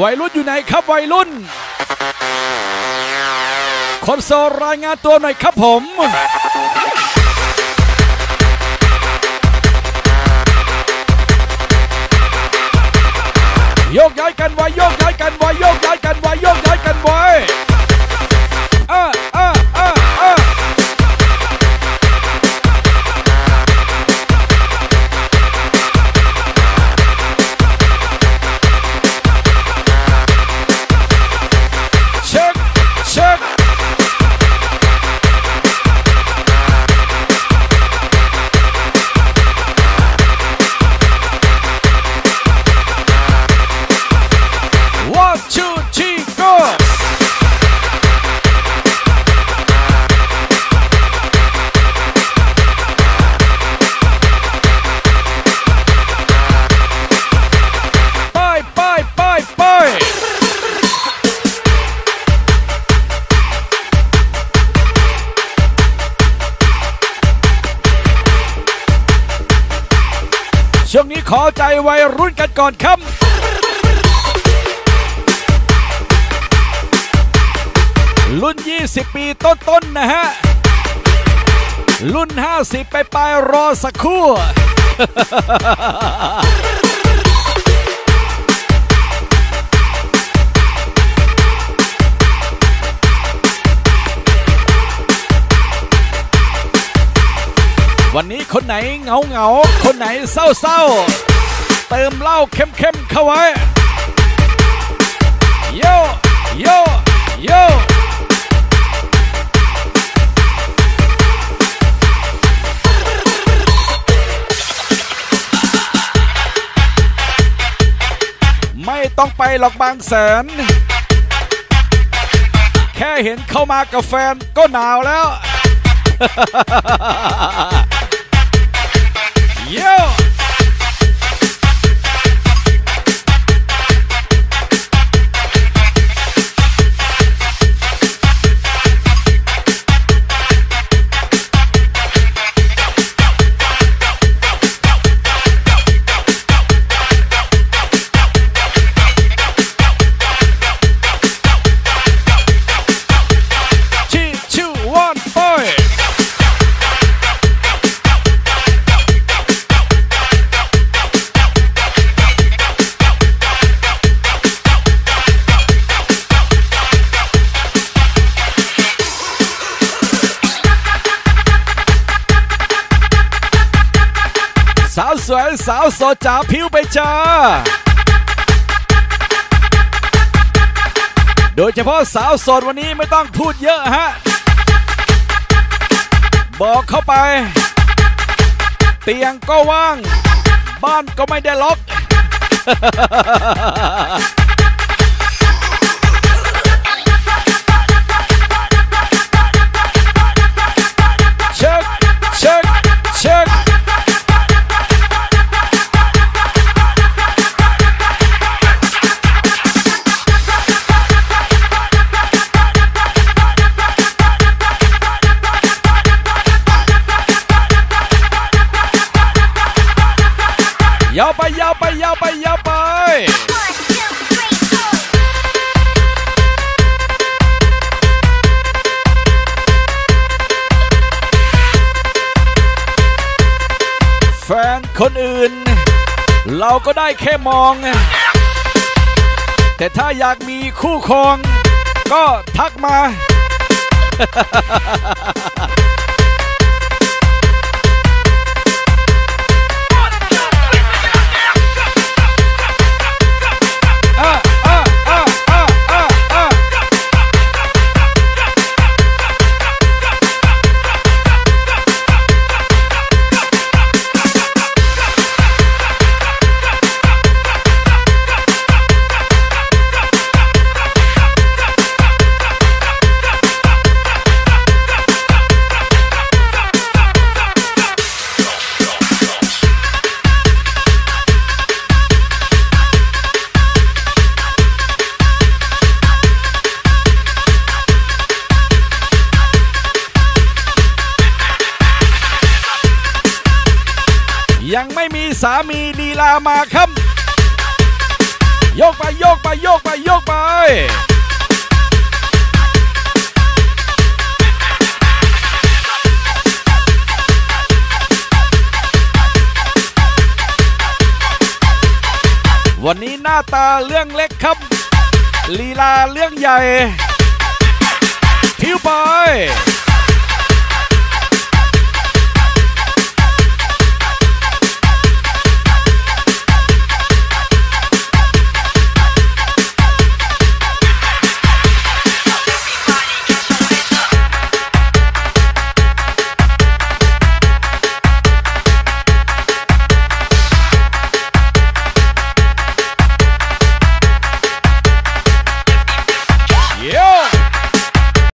วัยรุ่นอยู่ไหนครับวัยรุ่น คนโซรายงานตัวหน่อยครับผมโยกย้ายกันไว้โยกย้ายกันไว้โยกย้ายกันไว ช่วงนี้ขอใจวัยรุ่นกันก่อนครับรุ่น 20 ปีต้นๆนะฮะ รุ่น 50 ไปปลายๆรอสักครู่ วันนี้คนไหนเหงาเหงาคนไหนเศร้าเศร้าเติมเหล้าเข้มเข้มเข้าไว้โยโยโยไม่ต้องไปหรอกบางแสน แค่เห็นเข้ามากับแฟนก็หนาวแล้ว สวยสาวโสดจ๋าผิวไปจ้าโดยเฉพาะสาวโสดวันนี้ไม่ต้องพูดเยอะฮะ บอกเข้าไป เตียงก็ว่าง บ้านก็ไม่ได้ล็อก ยาวไปยาวไปยาวไปยาวไปแฟนคนอื่น เราก็ได้แค่มอง แต่ถ้าอยากมีคู่ครอง ก็ทักมา ยังไม่มีสามีลีลามาครับโยกไปโยกไปโยกไปโยกไปวันนี้หน้าตาเรื่องเล็กครับ ลีลาเรื่องใหญ่ผิวไป